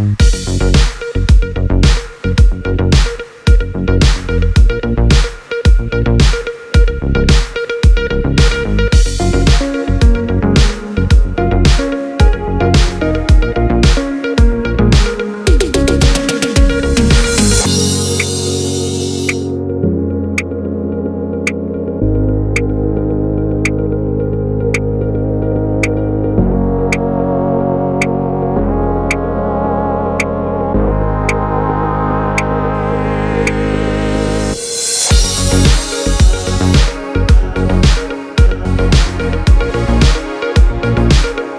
sound.